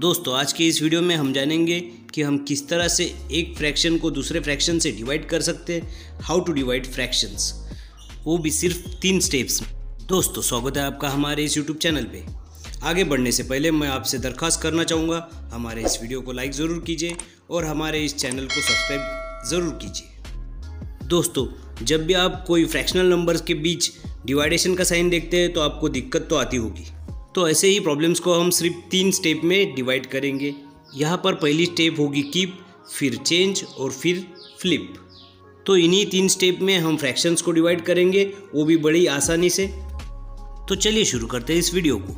दोस्तों, आज के इस वीडियो में हम जानेंगे कि हम किस तरह से एक फ्रैक्शन को दूसरे फ्रैक्शन से डिवाइड कर सकते हैं हाउ टू डिवाइड फ्रैक्शंस वो भी सिर्फ़ तीन स्टेप्स में। दोस्तों, स्वागत है आपका हमारे इस यूट्यूब चैनल पे। आगे बढ़ने से पहले मैं आपसे दरख्वास्त करना चाहूँगा, हमारे इस वीडियो को लाइक ज़रूर कीजिए और हमारे इस चैनल को सब्सक्राइब ज़रूर कीजिए। दोस्तों, जब भी आप कोई फ्रैक्शनल नंबर्स के बीच डिवाइडेशन का साइन देखते हैं तो आपको दिक्कत तो आती होगी। तो ऐसे ही प्रॉब्लम्स को हम सिर्फ़ तीन स्टेप में डिवाइड करेंगे। यहाँ पर पहली स्टेप होगी कीप फिर चेंज और फिर फ्लिप तो इन्हीं तीन स्टेप में हम फ्रैक्शंस को डिवाइड करेंगे, वो भी बड़ी आसानी से। तो चलिए शुरू करते हैं इस वीडियो को।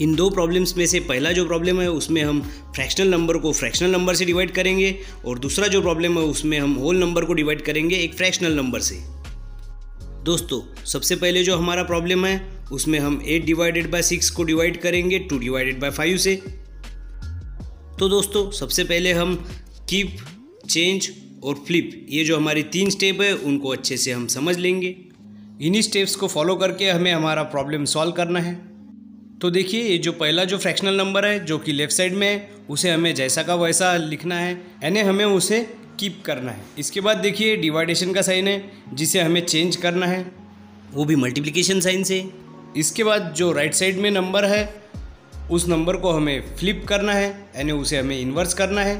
इन दो प्रॉब्लम्स में से पहला जो प्रॉब्लम है, उसमें हम फ्रैक्शनल नंबर को फ्रैक्शनल नंबर से डिवाइड करेंगे और दूसरा जो प्रॉब्लम है, उसमें हम होल नंबर को डिवाइड करेंगे एक फ्रैक्शनल नंबर से। दोस्तों, सबसे पहले जो हमारा प्रॉब्लम है उसमें हम एट डिवाइडेड बाय सिक्स को डिवाइड करेंगे टू डिवाइडेड बाय फाइव से। तो दोस्तों, सबसे पहले हम कीप चेंज और फ्लिप ये जो हमारी तीन स्टेप है, उनको अच्छे से हम समझ लेंगे। इन्हीं स्टेप्स को फॉलो करके हमें हमारा प्रॉब्लम सॉल्व करना है। तो देखिए, ये जो पहला जो फ्रैक्शनल नंबर है, जो कि लेफ़्ट साइड में है, उसे हमें जैसा का वैसा लिखना है, यानी हमें उसे कीप करना है। इसके बाद देखिए डिवाइडेशन का साइन है, जिसे हमें चेंज करना है, वो भी मल्टीप्लिकेशन साइन से। इसके बाद जो राइट साइड में नंबर है, उस नंबर को हमें फ्लिप करना है, यानी उसे हमें इन्वर्स करना है।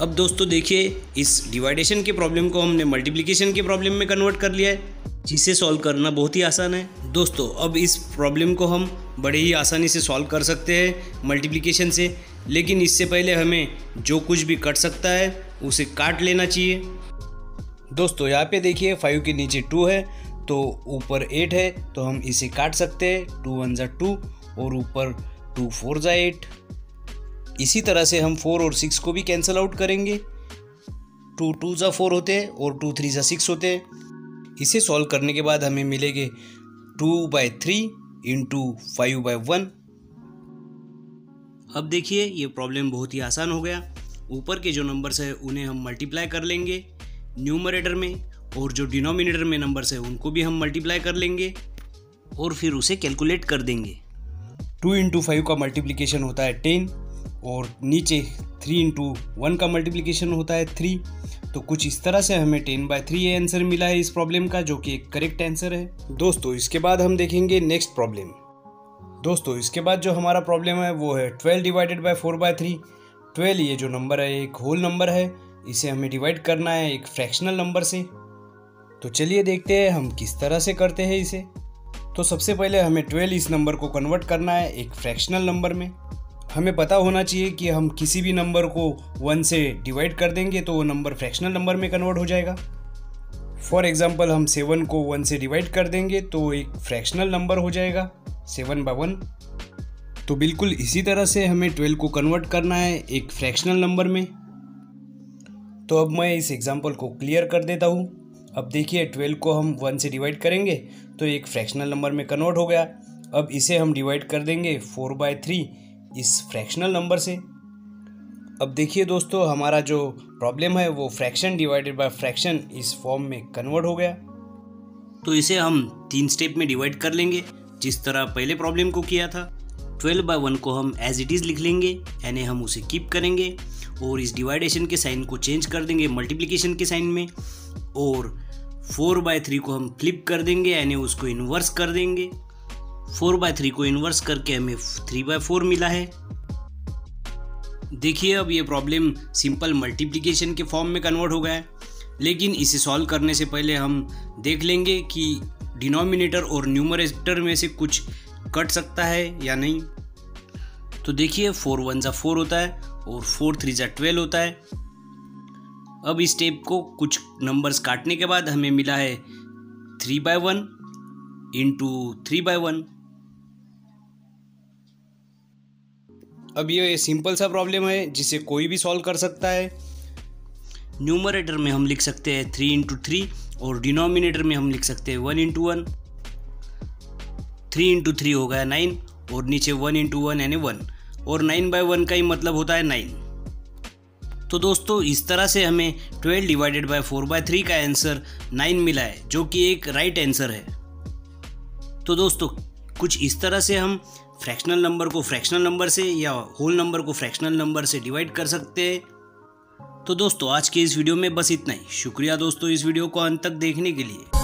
अब दोस्तों देखिए, इस डिवाइडेशन के प्रॉब्लम को हमने मल्टीप्लिकेशन के प्रॉब्लम में कन्वर्ट कर लिया है, जिसे सॉल्व करना बहुत ही आसान है। दोस्तों, अब इस प्रॉब्लम को हम बड़े ही आसानी से सॉल्व कर सकते हैं मल्टीप्लिकेशन से, लेकिन इससे पहले हमें जो कुछ भी कट सकता है, उसे काट लेना चाहिए। दोस्तों, यहाँ पे देखिए फाइव के नीचे टू है तो ऊपर एट है तो हम इसे काट सकते हैं। टू वन ज़ा टू और ऊपर टू फोर ज़ा एट इसी तरह से हम फोर और सिक्स को भी कैंसिल आउट करेंगे। टू टू ज़ा फोर होते हैं और टू थ्री ज़ा सिक्स होते हैं। इसे सॉल्व करने के बाद हमें मिलेंगे two by three into five by one अब देखिए, ये प्रॉब्लम बहुत ही आसान हो गया। ऊपर के जो नंबर्स है, उन्हें हम मल्टीप्लाई कर लेंगे। न्यूमरेटर में और जो डिनोमिनेटर में नंबर्स है, उनको भी हम मल्टीप्लाई कर लेंगे और फिर उसे कैलकुलेट कर देंगे। टू इंटू फाइव का मल्टीप्लिकेशन होता है टेन और नीचे थ्री इंटू वन का मल्टीप्लिकेशन होता है थ्री तो कुछ इस तरह से हमें टेन बाय थ्री ये आंसर मिला है इस प्रॉब्लम का, जो कि एक करेक्ट आंसर है। दोस्तों, इसके बाद हम देखेंगे नेक्स्ट प्रॉब्लम दोस्तों, इसके बाद जो हमारा प्रॉब्लम है, वो है twelve divided by four by three twelve ये जो नंबर है, एक होल नंबर है। इसे हमें डिवाइड करना है एक फ्रैक्शनल नंबर से। तो चलिए देखते हैं हम किस तरह से करते हैं इसे। तो सबसे पहले हमें ट्वेल्व इस नंबर को कन्वर्ट करना है एक फ्रैक्शनल नंबर में। हमें पता होना चाहिए कि हम किसी भी नंबर को वन से डिवाइड कर देंगे तो वो नंबर फ्रैक्शनल नंबर में कन्वर्ट हो जाएगा। फॉर एग्ज़ाम्पल हम सेवन को वन से डिवाइड कर देंगे तो एक फ्रैक्शनल नंबर हो जाएगा सेवन बाय वन तो बिल्कुल इसी तरह से हमें ट्वेल्व को कन्वर्ट करना है एक फ्रैक्शनल नंबर में। तो अब मैं इस एग्ज़ाम्पल को क्लियर कर देता हूँ। अब देखिए, ट्वेल्व को हम वन से डिवाइड करेंगे तो एक फ्रैक्शनल नंबर में कन्वर्ट हो गया। अब इसे हम डिवाइड कर देंगे फोर बाय थ्री इस फ्रैक्शनल नंबर से। अब देखिए दोस्तों, हमारा जो प्रॉब्लम है, वो फ्रैक्शन डिवाइडेड बाय फ्रैक्शन इस फॉर्म में कन्वर्ट हो गया। तो इसे हम तीन स्टेप में डिवाइड कर लेंगे, जिस तरह पहले प्रॉब्लम को किया था। ट्वेल्व बाय वन को हम एज इट इज़ लिख लेंगे, यानी हम उसे कीप करेंगे। और इस डिवाइडेशन के साइन को चेंज कर देंगे मल्टीप्लिकेशन के साइन में, और फोर बाय थ्री को हम फ्लिप कर देंगे यानी उसको इन्वर्स कर देंगे। फोर बाय थ्री को इन्वर्स करके हमें थ्री बाय फोर मिला है। देखिए अब ये प्रॉब्लम सिंपल मल्टीप्लिकेशन के फॉर्म में कन्वर्ट हो गया है, लेकिन इसे सॉल्व करने से पहले हम देख लेंगे कि डिनोमिनेटर और न्यूमरेटर में से कुछ कट सकता है या नहीं। तो देखिए फोर वन ज़ा फोर होता है और फोर थ्री ज़ा ट्वेल्व होता है। अब इस स्टेप को कुछ नंबर्स काटने के बाद हमें मिला है three by one into three by one अब ये सिंपल सा प्रॉब्लम है जिसे कोई भी सॉल्व कर सकता है। न्यूमरेटर में हम लिख सकते हैं थ्री इंटू थ्री और डिनोमिनेटर में हम लिख सकते हैं one into one three into three हो गया नाइन और नीचे वन इंटू वन यानी वन और नाइन बाय वन का ही मतलब होता है नाइन तो दोस्तों, इस तरह से हमें twelve divided by four by three का आंसर नाइन मिला है, जो कि एक राइट आंसर है. तो दोस्तों, कुछ इस तरह से हम फ्रैक्शनल नंबर को फ्रैक्शनल नंबर से या होल नंबर को फ्रैक्शनल नंबर से डिवाइड कर सकते हैं. तो दोस्तों, आज के इस वीडियो में बस इतना ही. शुक्रिया दोस्तों इस वीडियो को अंत तक देखने के लिए.